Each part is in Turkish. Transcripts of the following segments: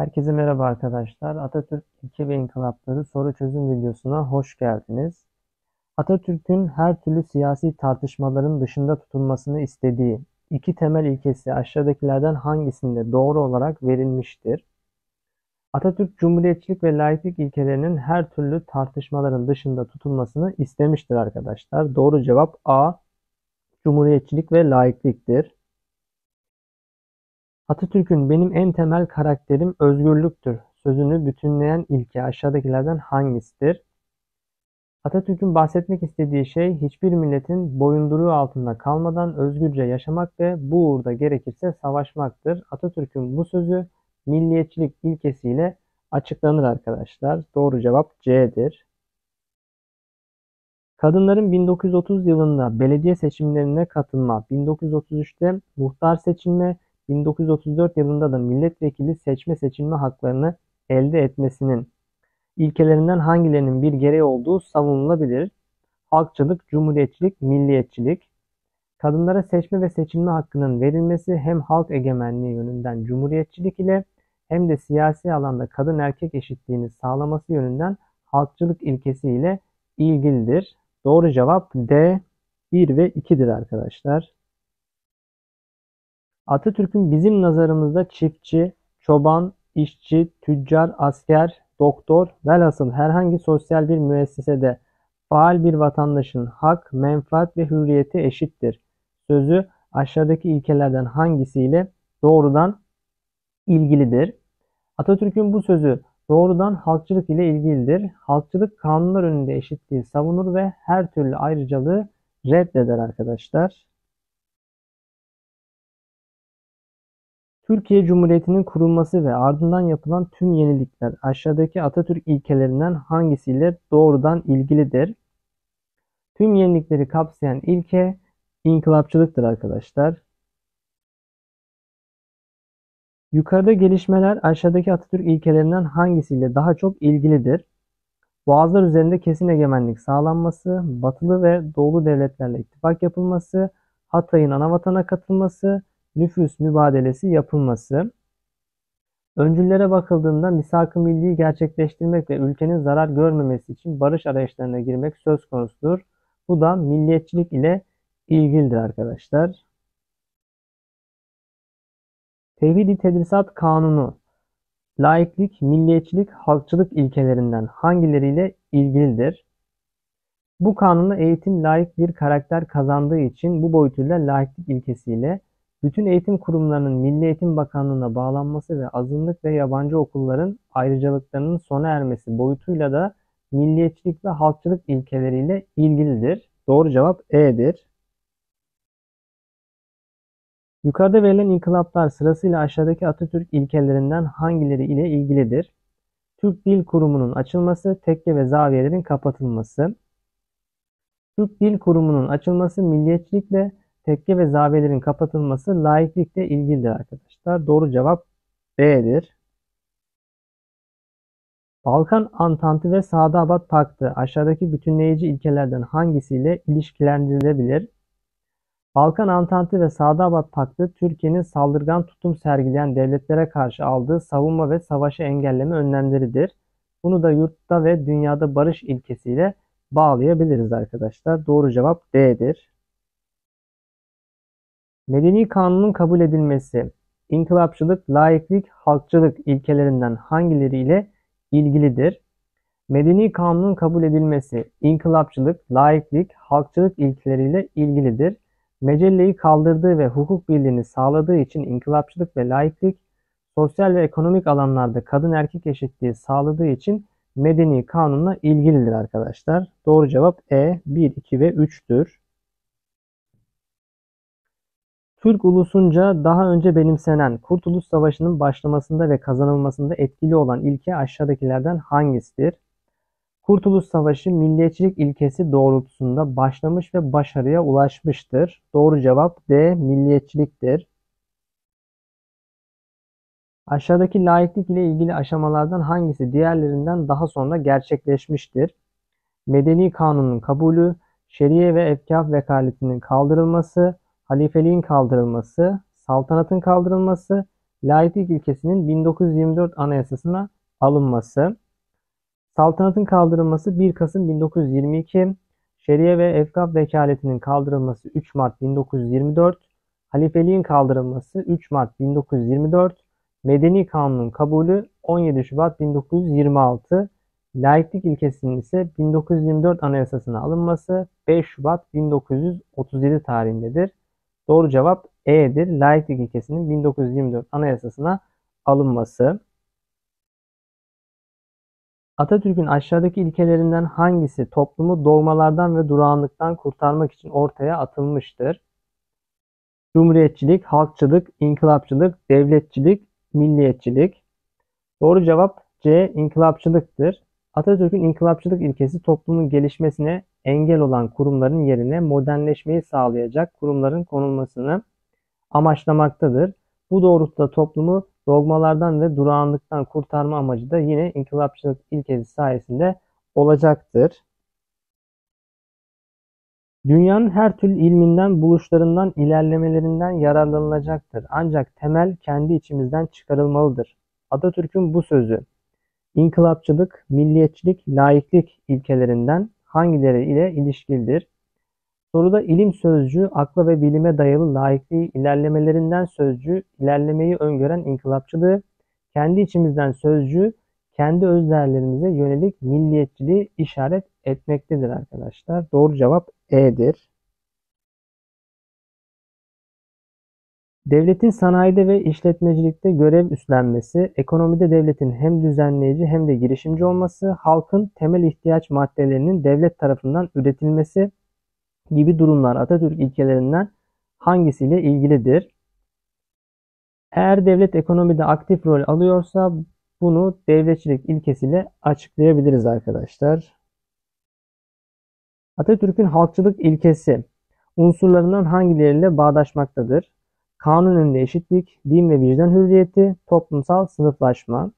Herkese merhaba arkadaşlar. Atatürk İlke ve İnkılapları soru çözüm videosuna hoş geldiniz. Atatürk'ün her türlü siyasi tartışmaların dışında tutulmasını istediği iki temel ilkesi aşağıdakilerden hangisinde doğru olarak verilmiştir? Atatürk cumhuriyetçilik ve laiklik ilkelerinin her türlü tartışmaların dışında tutulmasını istemiştir arkadaşlar. Doğru cevap A. Cumhuriyetçilik ve laikliktir. Atatürk'ün "Benim en temel karakterim özgürlüktür" sözünü bütünleyen ilke aşağıdakilerden hangisidir? Atatürk'ün bahsetmek istediği şey hiçbir milletin boyunduruğu altında kalmadan özgürce yaşamak ve bu uğurda gerekirse savaşmaktır. Atatürk'ün bu sözü milliyetçilik ilkesiyle açıklanır arkadaşlar. Doğru cevap C'dir. Kadınların 1930 yılında belediye seçimlerine katılma, 1933'te muhtar seçilme, 1934 yılında da milletvekili seçme seçilme haklarını elde etmesinin ilkelerinden hangilerinin bir gereği olduğu savunulabilir. Halkçılık, cumhuriyetçilik, milliyetçilik. Kadınlara seçme ve seçilme hakkının verilmesi hem halk egemenliği yönünden cumhuriyetçilik ile hem de siyasi alanda kadın erkek eşitliğini sağlaması yönünden halkçılık ilkesi ile ilgilidir. Doğru cevap D 1 ve 2'dir arkadaşlar. Atatürk'ün bizim nazarımızda çiftçi, çoban, işçi, tüccar, asker, doktor, velhasıl herhangi sosyal bir müessesede faal bir vatandaşın hak, menfaat ve hürriyeti eşittir. Sözü aşağıdaki ilkelerden hangisiyle doğrudan ilgilidir? Atatürk'ün bu sözü doğrudan halkçılık ile ilgilidir. Halkçılık kanunlar önünde eşitliği savunur ve her türlü ayrıcalığı reddeder arkadaşlar. Türkiye Cumhuriyeti'nin kurulması ve ardından yapılan tüm yenilikler aşağıdaki Atatürk ilkelerinden hangisiyle doğrudan ilgilidir? Tüm yenilikleri kapsayan ilke inkılapçılıktır arkadaşlar. Yukarıda gelişmeler aşağıdaki Atatürk ilkelerinden hangisiyle daha çok ilgilidir? Boğazlar üzerinde kesin egemenlik sağlanması, batılı ve doğulu devletlerle ittifak yapılması, Hatay'ın anavatana katılması, nüfus mübadelesi yapılması. Öncüllere bakıldığında misak-ı milliyi gerçekleştirmek ve ülkenin zarar görmemesi için barış arayışlarına girmek söz konusudur. Bu da milliyetçilik ile ilgilidir arkadaşlar. Tevhid-i Tedrisat Kanunu laiklik, milliyetçilik, halkçılık ilkelerinden hangileriyle ilgilidir? Bu kanunda eğitim laik bir karakter kazandığı için bu boyutuyla laiklik ilkesiyle bütün eğitim kurumlarının Milli Eğitim Bakanlığı'na bağlanması ve azınlık ve yabancı okulların ayrıcalıklarının sona ermesi boyutuyla da milliyetçilik ve halkçılık ilkeleriyle ilgilidir. Doğru cevap E'dir. Yukarıda verilen inkılaplar sırasıyla aşağıdaki Atatürk ilkelerinden hangileri ile ilgilidir? Türk Dil Kurumu'nun açılması, tekke ve zaviyelerin kapatılması. Türk Dil Kurumu'nun açılması milliyetçilikle tekke ve zaviyelerin kapatılması laiklikle ilgilidir arkadaşlar. Doğru cevap B'dir. Balkan Antantı ve Sadabat Paktı aşağıdaki bütünleyici ilkelerden hangisiyle ilişkilendirilebilir? Balkan Antantı ve Sadabat Paktı Türkiye'nin saldırgan tutum sergileyen devletlere karşı aldığı savunma ve savaşı engelleme önlemleridir. Bunu da yurtta ve dünyada barış ilkesiyle bağlayabiliriz arkadaşlar. Doğru cevap D'dir. Medeni kanunun kabul edilmesi, inkılapçılık, laiklik, halkçılık ilkelerinden hangileri ile ilgilidir? Medeni kanunun kabul edilmesi, inkılapçılık, laiklik, halkçılık ilkeleriyle ilgilidir. Mecelleyi kaldırdığı ve hukuk birliğini sağladığı için inkılapçılık ve laiklik, sosyal ve ekonomik alanlarda kadın erkek eşitliği sağladığı için medeni kanunla ilgilidir arkadaşlar. Doğru cevap E 1, 2 ve 3'tür. Türk ulusunca daha önce benimsenen Kurtuluş Savaşı'nın başlamasında ve kazanılmasında etkili olan ilke aşağıdakilerden hangisidir? Kurtuluş Savaşı milliyetçilik ilkesi doğrultusunda başlamış ve başarıya ulaşmıştır. Doğru cevap D. Milliyetçiliktir. Aşağıdaki laiklik ile ilgili aşamalardan hangisi diğerlerinden daha sonra gerçekleşmiştir? Medeni kanunun kabulü, şeriye ve efkaf vekaletinin kaldırılması, halifeliğin kaldırılması, saltanatın kaldırılması, laiklik ilkesinin 1924 Anayasasına alınması. Saltanatın kaldırılması 1 Kasım 1922. Şeriye ve Efkaf vekaletinin kaldırılması 3 Mart 1924. Halifeliğin kaldırılması 3 Mart 1924. Medeni Kanunun kabulü 17 Şubat 1926. Laiklik ilkesinin ise 1924 Anayasasına alınması 5 Şubat 1937 tarihindedir. Doğru cevap E'dir. Laiklik ilkesinin 1924 Anayasasına alınması. Atatürk'ün aşağıdaki ilkelerinden hangisi toplumu dogmalardan ve durağanlıktan kurtarmak için ortaya atılmıştır? Cumhuriyetçilik, halkçılık, inkılapçılık, devletçilik, milliyetçilik. Doğru cevap C. İnkılapçılıktır. Atatürk'ün inkılapçılık ilkesi toplumun gelişmesine engel olan kurumların yerine modernleşmeyi sağlayacak kurumların konulmasını amaçlamaktadır. Bu doğrultuda toplumu dogmalardan ve durağanlıktan kurtarma amacı da yine inkılapçılık ilkesi sayesinde olacaktır. Dünyanın her türlü ilminden, buluşlarından, ilerlemelerinden yararlanılacaktır. Ancak temel kendi içimizden çıkarılmalıdır. Atatürk'ün bu sözü, inkılapçılık, milliyetçilik, laiklik ilkelerinden hangileri ile ilişkilidir? Soruda ilim sözcüğü akla ve bilime dayalı laikliği ilerlemelerinden sözcüğü ilerlemeyi öngören inkılapçılığı, kendi içimizden sözcüğü kendi özdeğerlerimize yönelik milliyetçiliği işaret etmektedir arkadaşlar. Doğru cevap E'dir. Devletin sanayide ve işletmecilikte görev üstlenmesi, ekonomide devletin hem düzenleyici hem de girişimci olması, halkın temel ihtiyaç maddelerinin devlet tarafından üretilmesi gibi durumlar Atatürk ilkelerinden hangisiyle ilgilidir? Eğer devlet ekonomide aktif rol alıyorsa bunu devletçilik ilkesiyle açıklayabiliriz arkadaşlar. Atatürk'ün halkçılık ilkesi unsurlarından hangileriyle bağdaşmaktadır? Kanun önünde eşitlik, din ve vicdan hürriyeti, toplumsal sınıflaşma.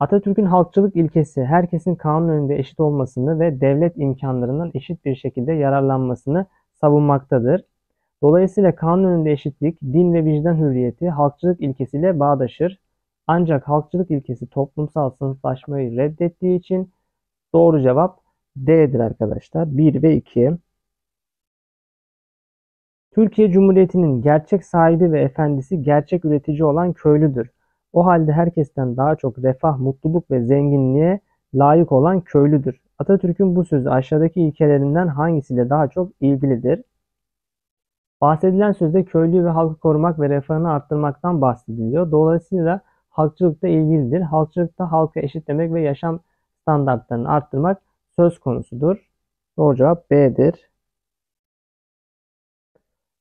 Atatürk'ün halkçılık ilkesi herkesin kanun önünde eşit olmasını ve devlet imkanlarından eşit bir şekilde yararlanmasını savunmaktadır. Dolayısıyla kanun önünde eşitlik, din ve vicdan hürriyeti halkçılık ilkesiyle bağdaşır. Ancak halkçılık ilkesi toplumsal sınıflaşmayı reddettiği için doğru cevap D'dir arkadaşlar. 1 ve 2. Türkiye Cumhuriyeti'nin gerçek sahibi ve efendisi gerçek üretici olan köylüdür. O halde herkesten daha çok refah, mutluluk ve zenginliğe layık olan köylüdür. Atatürk'ün bu sözü aşağıdaki ilkelerinden hangisiyle daha çok ilgilidir? Bahsedilen sözde köylüyü ve halkı korumak ve refahını arttırmaktan bahsediliyor. Dolayısıyla halkçılıkta ilgilidir. Halkçılıkta halkı eşitlemek ve yaşam standartlarını arttırmak söz konusudur. Doğru cevap B'dir.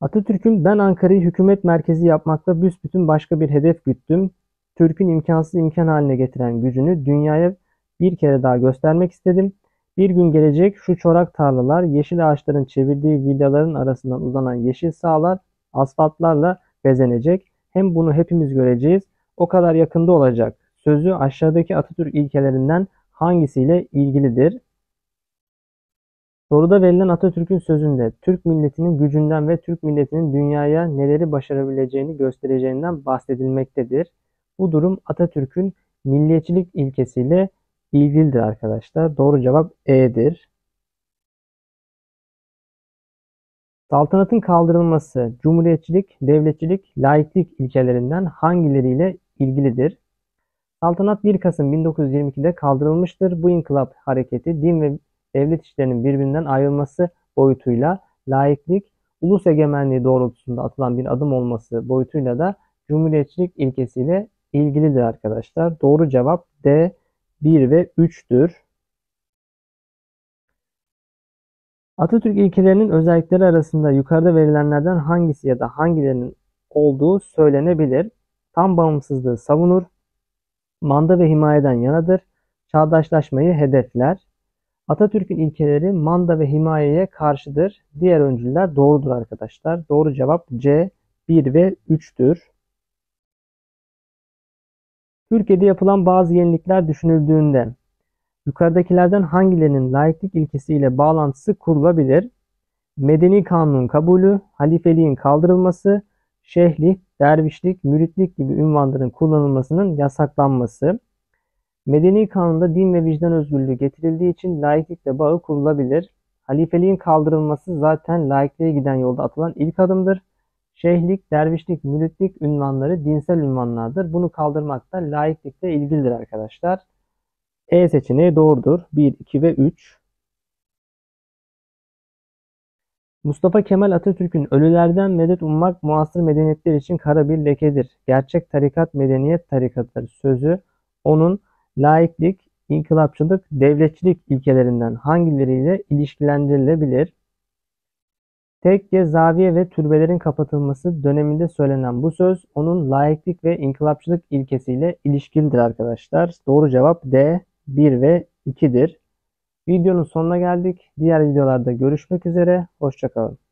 Atatürk'ün ben Ankara'yı hükümet merkezi yapmakla büsbütün başka bir hedef güttüm. Türk'ün imkansız imkan haline getiren gücünü dünyaya bir kere daha göstermek istedim. Bir gün gelecek şu çorak tarlalar, yeşil ağaçların çevirdiği villaların arasından uzanan yeşil sahalar asfaltlarla bezenecek. Hem bunu hepimiz göreceğiz. O kadar yakında olacak. Sözü aşağıdaki Atatürk ilkelerinden hangisiyle ilgilidir? Soruda verilen Atatürk'ün sözünde Türk milletinin gücünden ve Türk milletinin dünyaya neleri başarabileceğini göstereceğinden bahsedilmektedir. Bu durum Atatürk'ün milliyetçilik ilkesiyle ilgilidir arkadaşlar. Doğru cevap E'dir. Saltanatın kaldırılması, cumhuriyetçilik, devletçilik, laiklik ilkelerinden hangileriyle ilgilidir? Saltanat 1 Kasım 1922'de kaldırılmıştır. Bu inkılap hareketi din ve devlet işlerinin birbirinden ayrılması boyutuyla laiklik, ulus egemenliği doğrultusunda atılan bir adım olması boyutuyla da cumhuriyetçilik ilkesiyle ilgilidir arkadaşlar. Doğru cevap D 1 ve 3'tür. Atatürk ilkelerinin özellikleri arasında yukarıda verilenlerden hangisi ya da hangilerinin olduğu söylenebilir. Tam bağımsızlığı savunur, manda ve himayeden yanadır, çağdaşlaşmayı hedefler, Atatürk'ün ilkeleri manda ve himayeye karşıdır. Diğer öncüller doğrudur arkadaşlar. Doğru cevap C 1 ve 3'tür. Türkiye'de yapılan bazı yenilikler düşünüldüğünde yukarıdakilerden hangilerinin laiklik ilkesiyle bağlantısı kurulabilir? Medeni kanunun kabulü, halifeliğin kaldırılması, şehlik, dervişlik, müritlik gibi ünvanların kullanılmasının yasaklanması. Medeni kanunda din ve vicdan özgürlüğü getirildiği için laiklikle bağı kurulabilir. Halifeliğin kaldırılması zaten laikliğe giden yolda atılan ilk adımdır. Şeyhlik, dervişlik, müritlik ünvanları dinsel ünvanlardır. Bunu kaldırmak da laiklikle ilgilidir arkadaşlar. E seçeneği doğrudur. 1, 2 ve 3. Mustafa Kemal Atatürk'ün ölülerden medet ummak muasır medeniyetler için kara bir lekedir. Gerçek tarikat medeniyet tarikatıdır sözü onun laiklik, inkılapçılık, devletçilik ilkelerinden hangileriyle ilişkilendirilebilir? Tekke, zaviye ve türbelerin kapatılması döneminde söylenen bu söz onun laiklik ve inkılapçılık ilkesiyle ilişkilidir arkadaşlar. Doğru cevap D 1 ve 2'dir. Videonun sonuna geldik. Diğer videolarda görüşmek üzere. Hoşçakalın.